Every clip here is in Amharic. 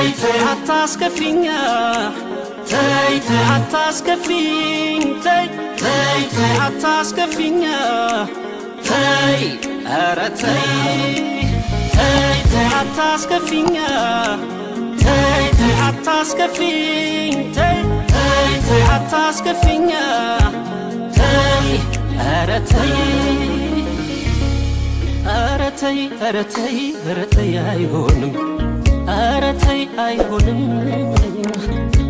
ተይ ተይ አታስከፊኛ ተይ ተይ አታስከፊኝ ተይ ተይ ተይ አታስከፊኛ ተይ ኧረ ተይ ተይ ተይ አታስከፊኛ ተይ ተይ አታስከፊኝ ተይ ተይ ተይ አታስከፊኛ ተይ ኧረ ተይ ኧረ ተይ ኧረ ተይ ኧረ ተይ አይሆንም። ኧረ ተይ አይሆንም።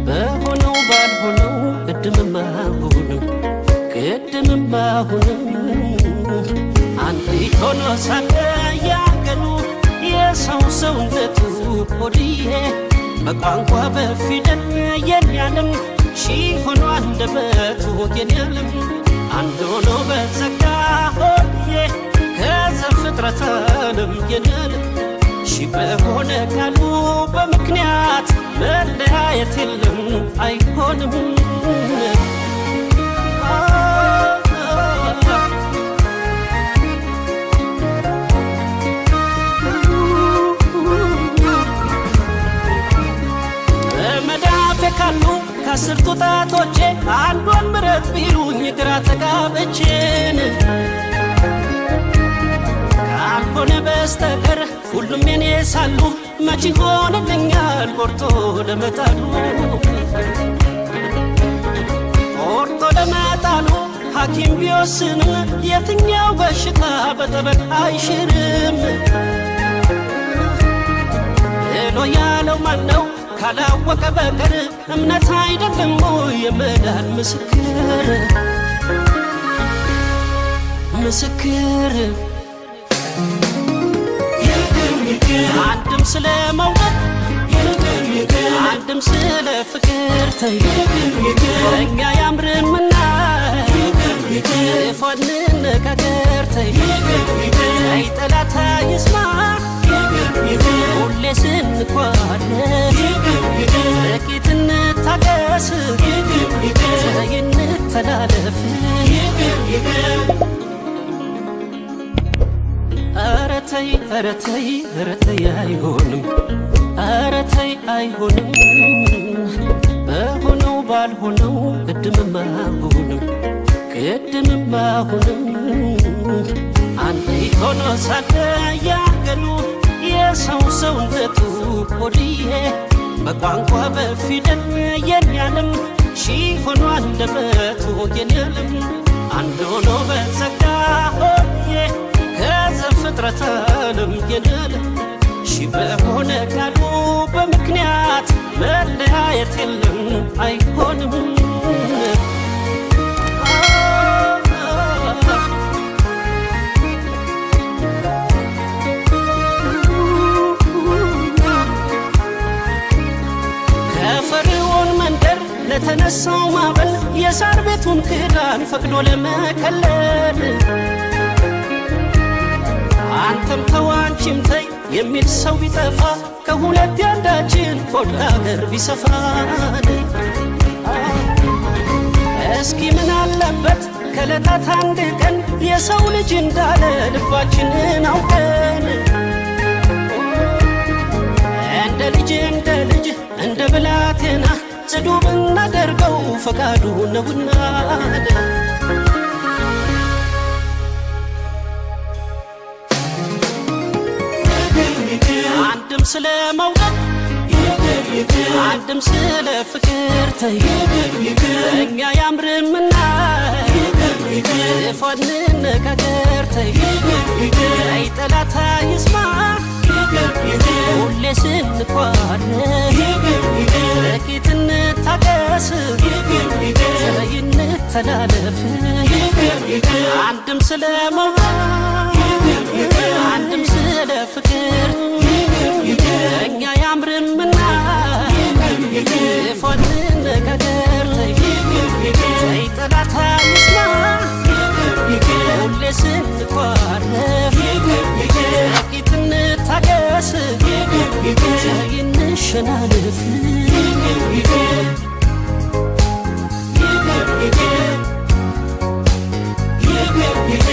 በሆነው ባልሆነው ቅድምም አሁንም ቅድምም አሁንም። አንድ ሆኖ ሳለ ያገሉ የሰው ሰውነቱ ሆድዬ በቋንቋ በፊደል የኔያለም ሺህ ሆኖ አንደበቱ የኔያለም አንድ ሆኖ በጸጋ ሆድዬ ከዘፍጥረት ዓለም የኔያለም ሺህ በሆነ ቃሉ መለያየት የለም አይሆንም በመዳፌ ካሉ ከአስርቱ ጣቶቼ አንዷን ምረት ቢሉኝ ግራ ተጋብቼን ካልሆነ በስተቀር ሁሉም የኔ ሳሉ መች ሆንልኛል ቆርጦ ለመጣሉ ቆርጦ ለመጣሉ ሐኪም ቢወስንም የትኛው በሽታ በጠበል አይሽርም? ብሎ ያለው ማን ነው ካላወቀ በቀር እምነት አይደለም የመዳን ምስክር ምስክር። አንድም ስለ አንድም ስለ ፍቅር ተይ እኛ ያምርምና ክፉ እንነጋገር ተይ። ጠላታ ይስማ ሁሌ ስንኳለን ጥቂት እንታገስ። ተይ እንተላለፍ። ኧረ ተይ ኧረ ተይ ኧረ ተይ አይሆንም አይሆንም በሆነው ባልሆነው ቅድምም አሁንም ቅድምም አሁንም አንድ ሆኖ ሳለ ያገሉ የሰው ሰውነቱ ሆድዬ በቋንቋ በፊደል የኔያለም ሺህ ሆኖ አንደበቱ የኔያለም አንድ ሆኖ በጸጋ ሆድዬ ከዘፍጥረት ዓለም የኔያለም ሺህ በሆነ ቃሉ በምክንያት መለያየት የለም አይሆንም። ከፈርዖን መንደር ለተነሳው ማዕበል የሳር ቤቱን ክዳን ፈቅዶ ለመከለል አንተም ተው አንቺም ተይ የሚል ሰው ቢጠፋ ከሁለት ያንዳችን ሆድ አገር ቢሰፋን። እስኪ ምን አለበት? ከዕለታት አንድ ቀን የሰው ልጅ እንዳለ ልባችንን አውቀን። እንደ ልጅ እንደ ልጅ እንደ ብላቴና ጽዱ ብናደርገው ፈቃዱ ነውና አንድም ስለ መውደድ አንድም ስለ ፍቅር ተይ። እኛ ያምርምና ክፉ እንነጋገር ተይ። ተይ ጠላታ ይስማ ሁሌ ስንኳለን ጥቂት እንታገስ ተይ እንተላለፍ። አንድም ስለ መውደድ አንድም Yeah.